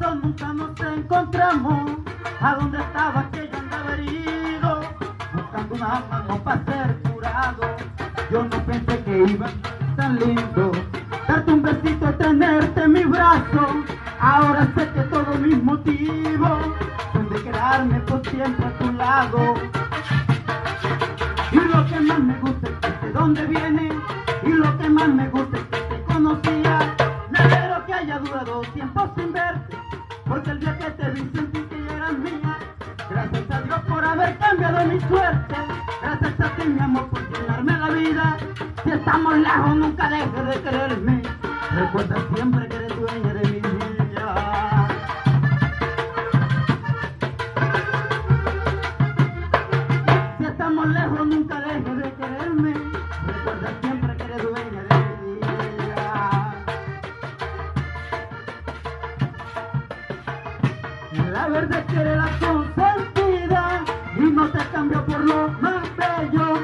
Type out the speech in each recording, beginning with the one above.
nunca nos encontramos. ¿A dónde estaba que yo andaba herido? Buscando una mano para ser curado. Yo no pensé que iba tan lindo. Darte un besito, tenerte en mi brazo. Ahora sé que todos mis motivos son de quedarme por siempre a tu lado. Y lo que más me gusta es que de dónde viene. Y lo que más me gusta es que te conocía. Que haya durado tiempo sin verte. Porque el día que te vi sentí que ya eras mía. Gracias a Dios por haber cambiado mi suerte. Gracias a ti, mi amor, por llenarme la vida. Si estamos lejos, nunca dejes de quererme. Recuerda siempre que eres La verdad es que eres la consentida y no te cambio por lo más bello.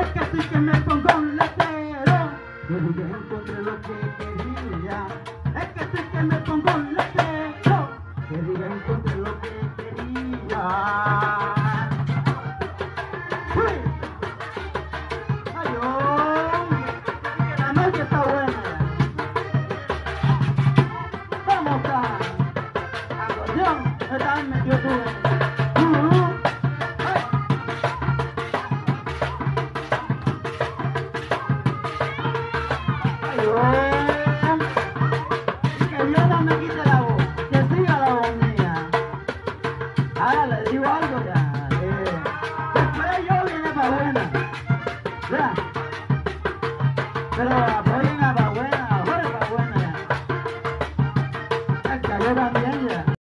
Es que sí que me pongo un letrero que diga encontré lo que quería. Es que sí que me pongo un letrero que diga encontré lo que quería. Pero apoyen a pa' buena, ahora pa' buena ya.